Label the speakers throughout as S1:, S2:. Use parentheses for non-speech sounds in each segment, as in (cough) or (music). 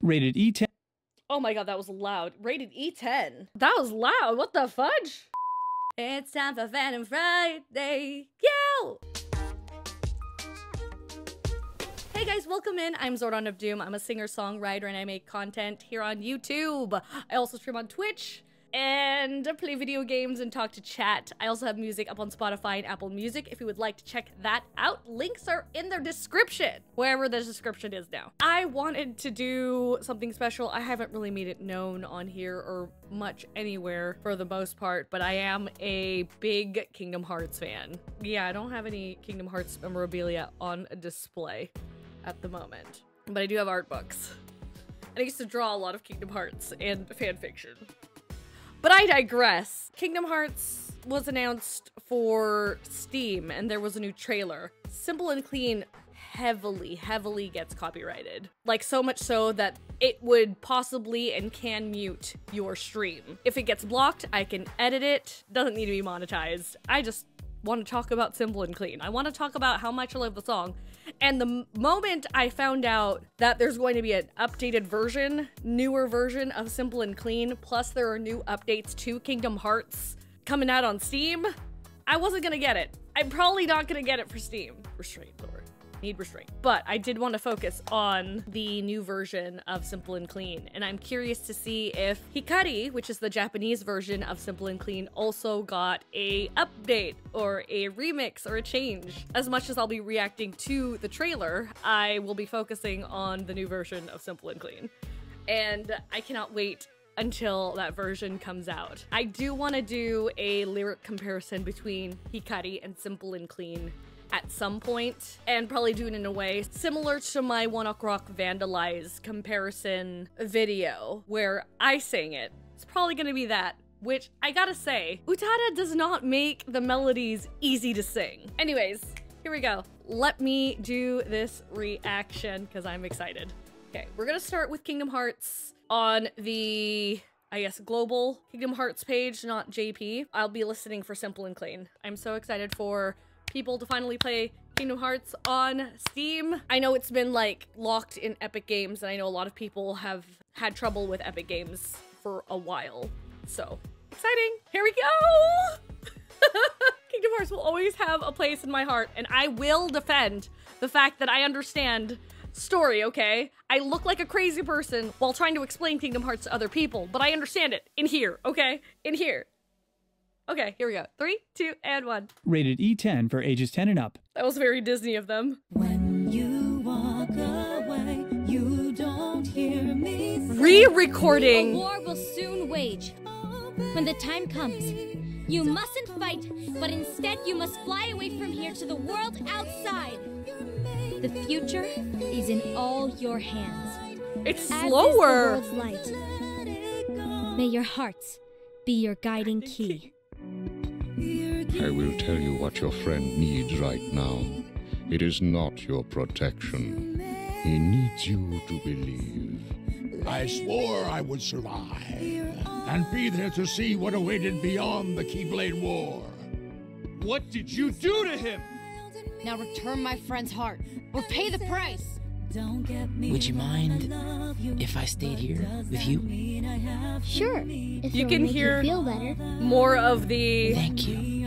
S1: Rated E10.
S2: Oh my god, that was loud. Rated E10. That was loud. What the fudge? It's time for Fandom Friday. Yo! Hey guys, welcome in. I'm Zordon of Doom. I'm a singer-songwriter and I make content here on YouTube. I also stream on Twitch and play video games and talk to chat. I also have music up on Spotify and Apple Music if you would like to check that out. Links are in the description, wherever the description is now. I wanted to do something special. I haven't really made it known on here or much anywhere for the most part, but I am a big Kingdom Hearts fan. Yeah, I don't have any Kingdom Hearts memorabilia on display at the moment, but I do have art books. And I used to draw a lot of Kingdom Hearts and fan fiction. But I digress. Kingdom Hearts was announced for Steam and there was a new trailer. Simple and Clean heavily, heavily gets copyrighted. Like so much so that it would possibly and can mute your stream. If it gets blocked, I can edit it. Doesn't need to be monetized. I just want to talk about Simple and Clean. I want to talk about how much I love the song. And the moment I found out that there's going to be an updated version, newer version of Simple and Clean, plus there are new updates to Kingdom Hearts coming out on Steam, I wasn't gonna get it. I'm probably not gonna get it for Steam. Restraint, Lord need restraint. But I did want to focus on the new version of Simple and Clean, and I'm curious to see if Hikari, which is the Japanese version of Simple and Clean, also got a update or a remix or a change. As much as I'll be reacting to the trailer, I will be focusing on the new version of Simple and Clean. And I cannot wait until that version comes out. I do want to do a lyric comparison between Hikari and Simple and Clean at some point and probably do it in a way similar to my One Ok Rock Vandalize comparison video where I sang it. It's probably gonna be that. Which I gotta say, Utada does not make the melodies easy to sing. Anyways, here we go. Let me do this reaction because I'm excited. Okay, we're gonna start with Kingdom Hearts on the I guess, global Kingdom Hearts page, not JP. I'll be listening for Simple and Clean. I'm so excited for people to finally play Kingdom Hearts on Steam. I know it's been like locked in Epic Games and I know a lot of people have had trouble with Epic Games for a while. So exciting. Here we go. (laughs) Kingdom Hearts will always have a place in my heart and I will defend the fact that I understand story, okay? I look like a crazy person while trying to explain Kingdom Hearts to other people, but I understand it in here, okay? In here. Okay, here we go. Three, two, and one.
S1: Rated E10 for ages 10 and up.
S2: That was very Disney of them.
S3: When you walk away, you don't hear me.
S2: Re-recording.
S4: A war will soon wage. When the time comes, you mustn't fight, but instead you must fly away from here to the world outside. The future is in all your hands.
S2: It's
S4: As is the
S2: slower.
S4: world's light. May your hearts be your guiding key.
S5: I will tell you what your friend needs right now. It is not your protection. He needs you to believe.
S6: I swore I would survive and be there to see what awaited beyond the Keyblade War.
S7: What did you do to him?
S8: Now return my friend's heart, or pay the price!
S9: Would you mind if I stayed here with you?
S4: Sure, if
S2: You can hear-
S4: you feel better.
S2: More of the
S9: Thank you.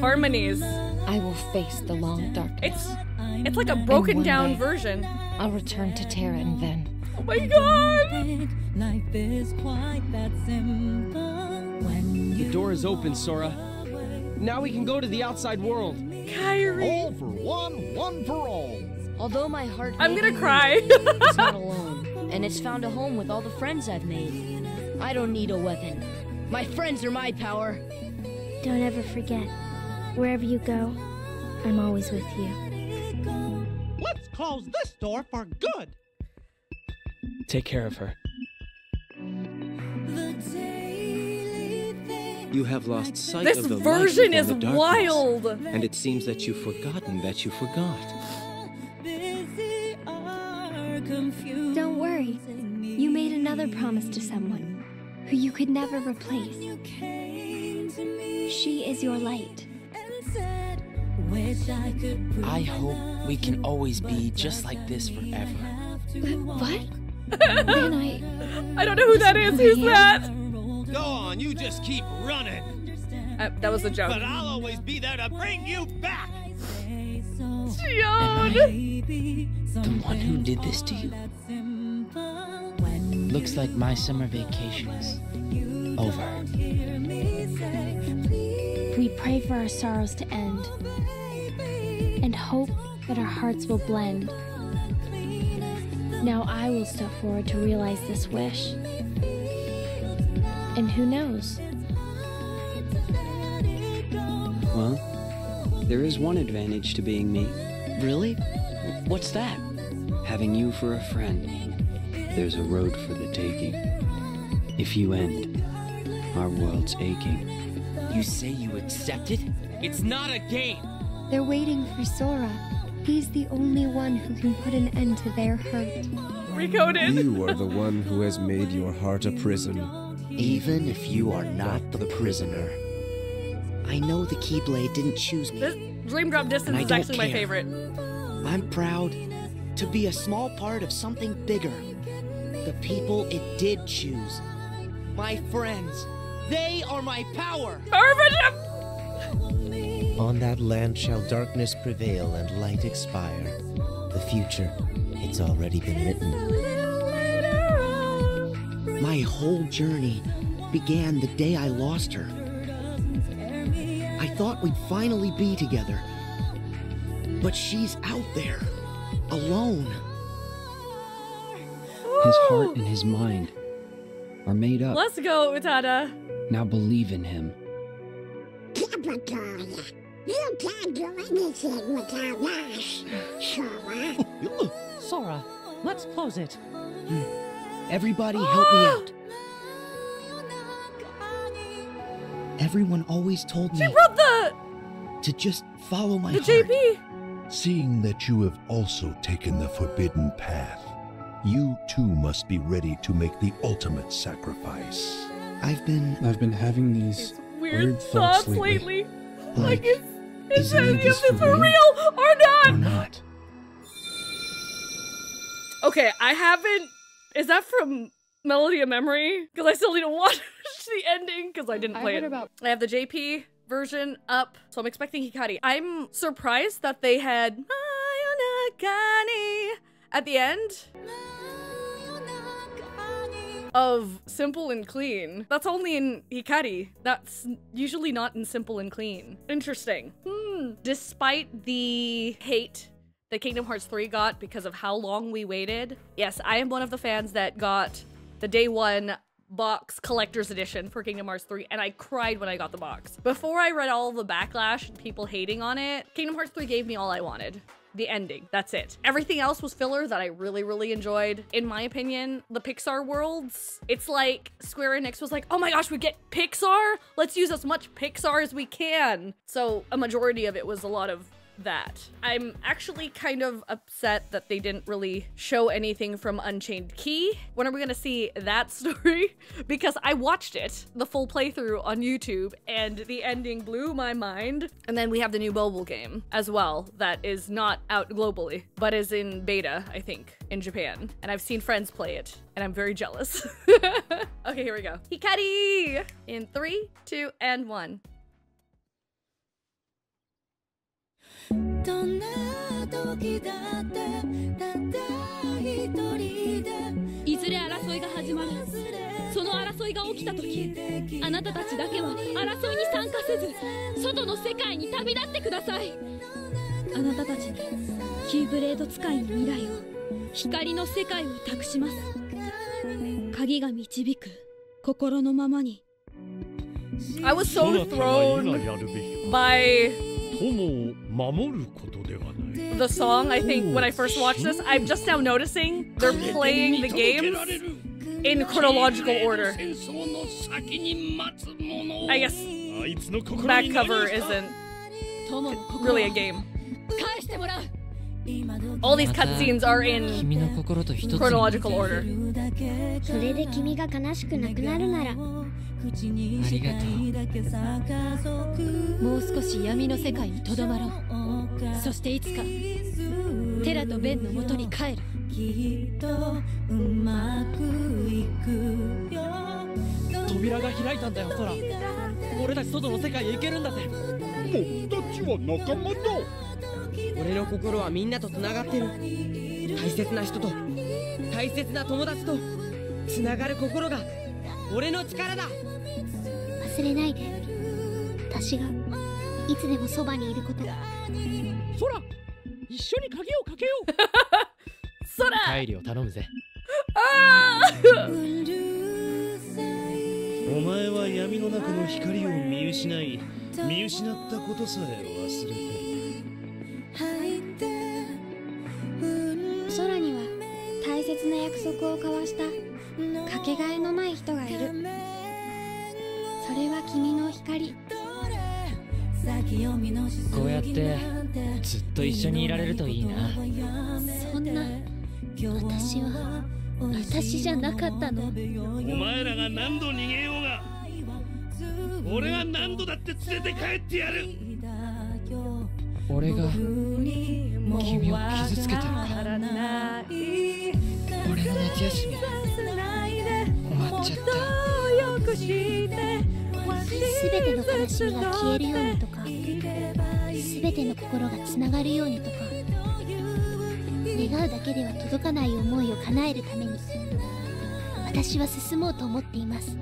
S2: Harmonies.
S8: I will face the long darkness.
S2: It's it's like a broken down
S8: day-
S2: version.
S8: I'll return to Terra and then.
S2: Oh my god!
S3: Life is quite that simple. When
S7: The door is open, Sora. Now we can go to the outside world.
S2: Kairi.
S6: All for one, one for all.
S8: Although my heart
S2: I'm gonna cry.
S8: it's not alone, and it's found a home with all the friends I've made. I don't need a weapon. My friends are my power.
S4: Don't ever forget, wherever you go, I'm always with you.
S10: Let's close this door for good.
S7: Take care of her.
S3: the daily thing.
S11: You have lost sight
S2: this
S11: of the light
S2: version
S11: within
S2: is
S11: the darkness,
S2: wild.
S11: and it seems that you've forgotten that you forgot.
S3: Busy or confused.
S4: Don't worry, you made another promise to someone who you could never replace.
S3: You came to me
S4: She is your light.
S3: And said, Wish I could
S9: I hope we can always be just like this
S3: doesn't mean I
S9: forever.
S3: have to
S4: But what?
S3: walk
S4: then I.
S2: I don't know who that is. Who's that?
S11: Go on, you just keep running.
S2: Uh, that was a joke.
S11: But I'll always be there to bring you back.
S2: Xion!
S9: The one who did this to you? Looks like my summer vacation is over.
S4: We pray for our sorrows to end and hope that our hearts will blend. Now I will step forward to realize this wish. And who knows?
S12: Well, there is one advantage to being me.
S9: Really? What's that?
S12: Having you for a friend. There's a road for the taking. If you end, our world's aching.
S9: You say you accept it? It's not a game!
S13: They're waiting for Sora. He's the only one who can put an end to their hurt.
S2: Recoded.
S14: You are the one who has made your heart a prison.
S15: Even if you are not the prisoner. I know the Keyblade didn't choose me.
S2: This Dream Drop
S15: and
S2: Distance
S15: I
S2: is
S15: don't
S2: actually my
S15: care.
S2: favorite.
S15: I'm proud to be a small part of something bigger. The people it did choose. My friends. They are my power.
S16: On that land shall darkness prevail and light expire. The future, it's already been written.
S15: My whole journey began the day I lost her. I thought we'd finally be together. But she's out there, alone.
S12: His heart and his mind are made up.
S2: Let's go, Utada.
S12: Now believe in him.
S17: You can't do anything without us, Sora. (laughs)
S10: Sora, let's close it. Hmm.
S15: Everybody help me out. Everyone always told me
S2: She brought the
S15: to just follow my
S2: the
S15: heart.
S2: JP.
S18: Seeing that you have also taken the forbidden path, you too must be ready to make the ultimate sacrifice.
S15: I've been
S14: I've been having these
S2: Weird,
S14: weird
S2: thoughts
S14: thoughts
S2: lately.
S14: lately.
S2: Like, is, is,
S15: is any of
S2: any
S15: this
S2: of this
S15: for
S2: for
S15: real?
S2: real or not?
S15: or not.
S2: Okay, I haven't. Is that from Melody of Memory? Because I still need to (laughs) watch the ending because I didn't play
S19: heard
S2: it.
S19: about-
S2: I have the JP version up, so I'm expecting Hikari. I'm surprised that they had Ayonagani at the end of Simple and Clean. That's only in Hikari. That's usually not in Simple and Clean. Interesting. Hmm. Despite the hate that Kingdom Hearts 3 got because of how long we waited, yes, I am one of the fans that got the day one box collector's edition for Kingdom Hearts 3 and I cried when I got the box. Before I read all the backlash and people hating on it, Kingdom Hearts 3 gave me all I wanted the ending. That's it. Everything else was filler that I really, really enjoyed. In my opinion, the Pixar worlds, it's like Square Enix was like, oh my gosh, we get Pixar? Let's use as much Pixar as we can. So a majority of it was a lot of that. I'm actually kind of upset that they didn't really show anything from Unchained Key. When are we gonna see that (laughs) story? because I watched it, the full playthrough on YouTube, and the ending blew my mind. And then we have the new mobile game as well that is not out globally, but is in beta, I think, in Japan. And I've seen friends play it, and I'm very jealous. (laughs) okay, here we go. Hikari! In three, two, and one.
S3: どんな時だってたった一人で
S4: いずれ争いが始まる。その争いが起きた時あなたたちだけは争いに参加せず外の世界に旅立ってください。あなたたちにキーブレード使いの未来を光の世界を託します。鍵が導く心のままに。
S2: I was so thrown by The song, I think, when I first watched this, I'm just now noticing they're playing the game in chronological order. I guess back cover isn't really a game. All these cutscenes are in chronological order.
S13: それで君が悲しくなくなるなら
S9: ありがとう
S4: もう少し闇の世界にとどまろう。そしていつかテラとベンの元に帰る。
S3: きっとうまくいくよ。
S7: 扉が開いたんだよ空。俺たち外の世界へ行けるんだぜ。
S6: 僕たちは仲間だ。
S7: 俺の心はみんなと繋がってる。大切な人と大切な友達と繋がる心が俺の力だ
S13: 忘れないで。私がいつでもそばにいること
S10: 空一緒に鍵をかけよう。(laughs)
S2: 空
S9: 帰りを頼むぜ。
S2: あ
S20: お前は闇の中の光を見失い見失ったことさえ忘れて
S13: 空には大切な約束を交わしたかけがえのない人がいるそれは君の光。
S9: こうやってずっと一緒にいられるといいな？
S13: そんな私は私じゃなかったの。
S20: お前らが何度逃げようが俺は何度だって連れて帰ってやる。
S9: 俺が君を傷つけたのか。俺の夏休み終わっちゃった
S13: すべての悲しみが消えるようにとかすべての心がつながるようにとか願うだけでは届かない思いを叶えるために私は進もうと思っています。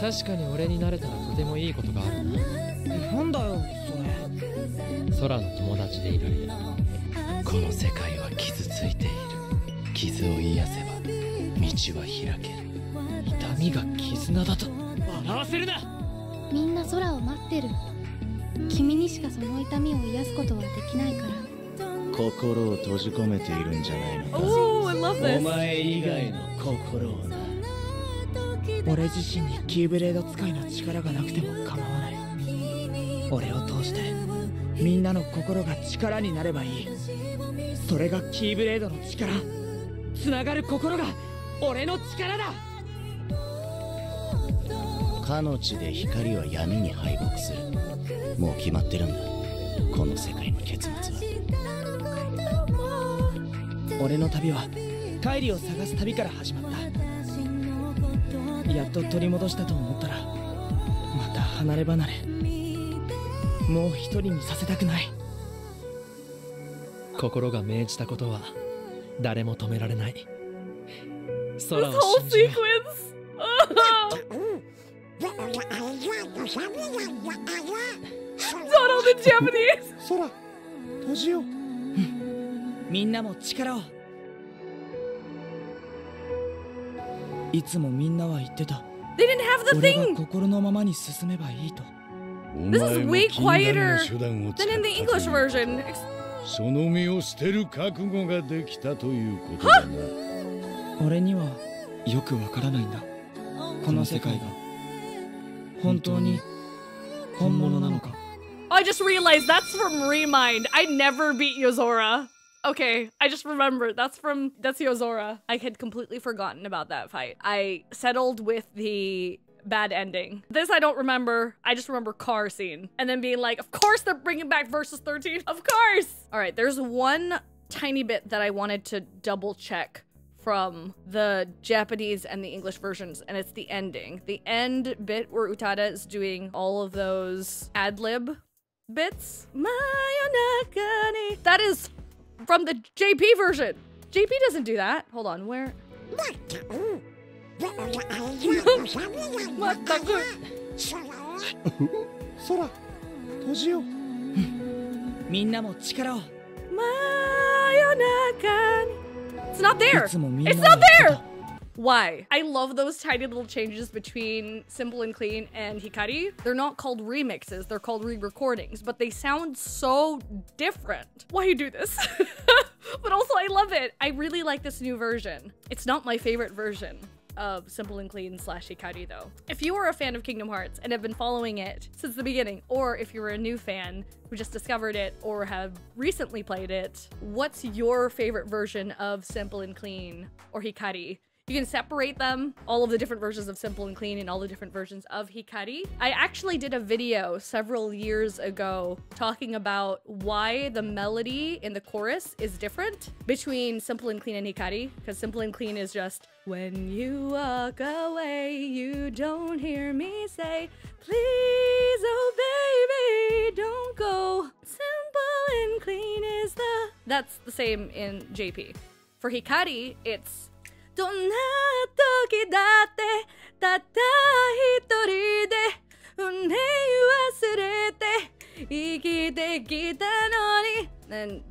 S9: 確かに俺になれたらとてもいいことがあるな。
S7: なんだよそれ。
S9: 空の友達でいられる。この世界は傷ついている。傷を癒せば道は開ける。痛みが絆だと。笑わせるな。
S13: みんな空を待ってる。君にしかその痛みを癒すことはできないから。
S19: 心を閉じ込めているんじゃないのか。
S2: Oh, I love this.
S19: お前以外の心をな。
S7: 俺自身にキーブレード使いの力がなくても構わない。俺を通して。みんなの心が力になればいい。それがキーブレードの力。つながる心が俺の力だ。
S19: かの地で光は闇に敗北する。もう決まってるんだ。この世界の結末は。
S7: 俺の旅はカイリを探す旅から始まった。やっと取り戻したと思ったらまた離れ離れもう一人にさせたくない。
S9: 心が命じたことは誰も止められない 空
S2: This
S9: を
S2: whole
S9: 信じよう
S2: sequence. (laughs)
S7: 空
S2: Zoro the Japanese.
S7: 空閉じようみんなも力をいつもみんなは言ってた
S2: They didn't have the
S7: 俺が
S2: thing.
S7: 心のままに進めばいいと
S2: This is way quieter than in the English version. Ex-
S5: その身を捨てる覚悟ができたということだな
S7: 俺にはよくわからないんだこの世界が本当に本物なのか
S2: I just realized that's from Remind. I never beat Yozora. Okay, I just remembered. That's from that's Yozora. I had completely forgotten about that fight. I settled with the bad ending. This I don't remember. I just remember car scene and then being like, "Of course they're bringing back versus 13. Of course." All right, there's one tiny bit that I wanted to double check from the Japanese and the English versions, and it's the ending. The end bit where Utada is doing all of those ad lib bits. Mayonakani. That is from the JP version. JP doesn't do that. Hold on, where? What the
S7: 空閉じようみんなも力を
S2: Mayonakani. (laughs) It's not there. It's not there. Why? I love those tiny little changes between Simple and Clean and Hikari. They're not called remixes, they're called re-recordings, but they sound so different. Why you do this? (laughs) but also I love it. I really like this new version. It's not my favorite version of Simple and Clean slash Hikari though. If you are a fan of Kingdom Hearts and have been following it since the beginning, or if you're a new fan who just discovered it or have recently played it, what's your favorite version of Simple and Clean or Hikari? You can separate them, all of the different versions of Simple and Clean and all the different versions of Hikari. I actually did a video several years ago talking about why the melody in the chorus is different between Simple and Clean and Hikari, because Simple and Clean is just when you walk away, you don't hear me say, please, oh baby, don't go. Simple and clean is the. That's the same in JP. For Hikari, it's どんな時だってたった一人で運命忘れて生きてきたのに And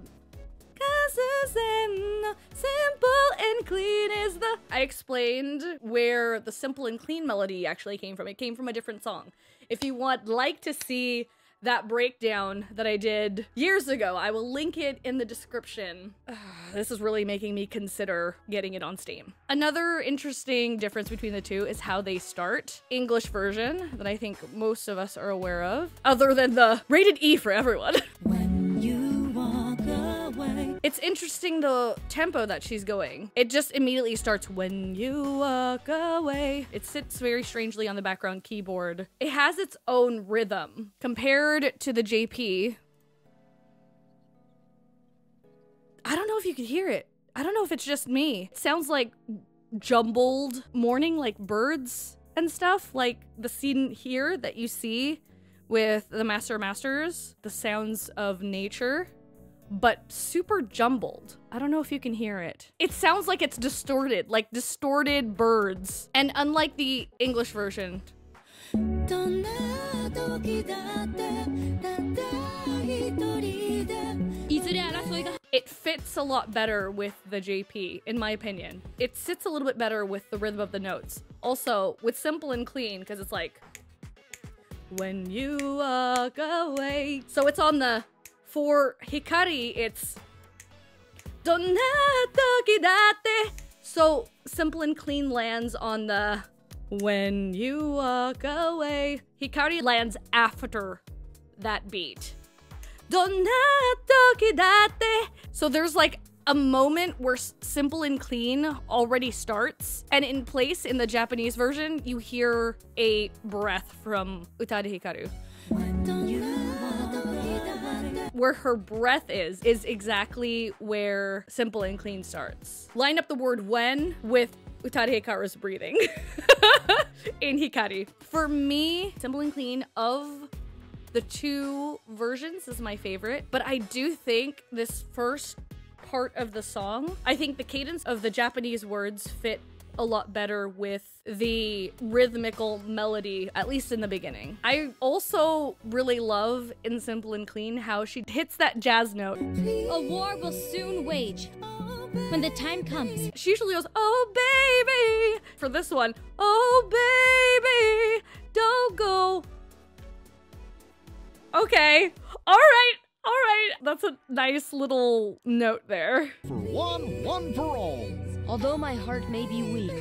S2: no simple and clean is the I explained where the simple and clean melody actually came from. It came from a different song. If you want like to see that breakdown that I did years ago. I will link it in the description. (sighs) this is really making me consider getting it on Steam. Another interesting difference between the two is how they start. English version that I think most of us are aware of, other than the rated E for everyone. It's interesting the tempo that she's going. It just immediately starts when you walk away. It sits very strangely on the background keyboard. It has its own rhythm compared to the JP. I don't know if you could hear it. I don't know if it's just me. It sounds like jumbled morning, like birds and stuff, like the scene here that you see with the Master Masters, the sounds of nature but super jumbled. I don't know if you can hear it. It sounds like it's distorted, like distorted birds. And unlike the English version, it fits a lot better with the JP, in my opinion. It sits a little bit better with the rhythm of the notes. Also, with simple and clean, because it's like, when you walk away. So it's on the for Hikari, it's so simple and clean lands on the when you walk away. Hikari lands after that beat. So there's like a moment where simple and clean already starts and in place in the Japanese version you hear a breath from Utada Hikaru where her breath is, is exactly where Simple and Clean starts. Line up the word when with Utada Hikaru's breathing (laughs) in Hikari. For me, Simple and Clean of the two versions is my favorite, but I do think this first part of the song, I think the cadence of the Japanese words fit a lot better with the rhythmical melody, at least in the beginning. I also really love in Simple and Clean how she hits that jazz note.
S4: A war will soon wage. When the time comes.
S2: She usually goes, oh baby. For this one, oh baby, don't go. Okay, all right. All right, that's a nice little note there.
S6: For one, one for all.
S8: Although my heart may be weak,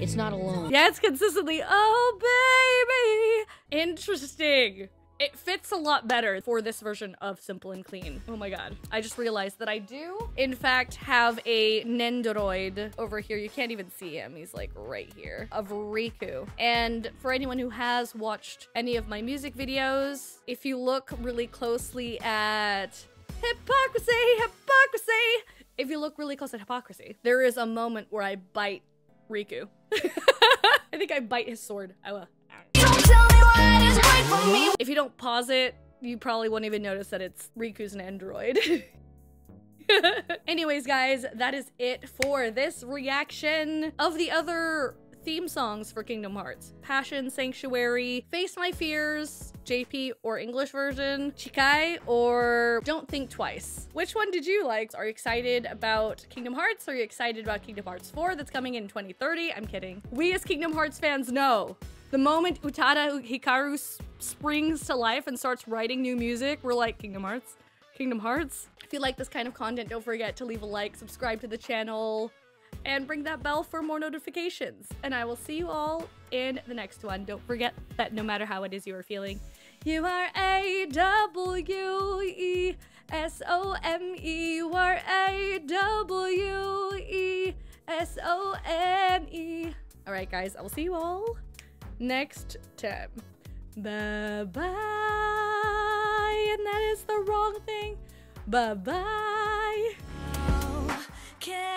S8: it's not alone.
S2: Yeah, it's consistently, oh baby. Interesting. It fits a lot better for this version of Simple and Clean. Oh my god. I just realized that I do, in fact, have a Nendoroid over here. You can't even see him. He's like right here. Of Riku. And for anyone who has watched any of my music videos, if you look really closely at hypocrisy, hypocrisy, if you look really close at hypocrisy, there is a moment where I bite Riku. (laughs) I think I bite his sword. I will. If you don't pause it, you probably won't even notice that it's Riku's Nendoroid. (laughs) Anyways, guys, that is it for this reaction of the other theme songs for Kingdom Hearts. Passion, Sanctuary, Face My Fears, JP or English version, Chikai or Don't Think Twice. Which one did you like? Are you excited about Kingdom Hearts? Are you excited about Kingdom Hearts 4 that's coming in 2030? I'm kidding. We as Kingdom Hearts fans know the moment Utada Hikaru springs to life and starts writing new music, we're like, Kingdom Hearts? Kingdom Hearts? If you like this kind of content, don't forget to leave a like, subscribe to the channel, and ring that bell for more notifications. And I will see you all in the next one. Don't forget that no matter how it is you are feeling, you are A W E S O M E. You are A W E S O M E.
S21: All right, guys, I will see you all next time. Bye bye. And that is the wrong thing. Bye bye.
S2: Can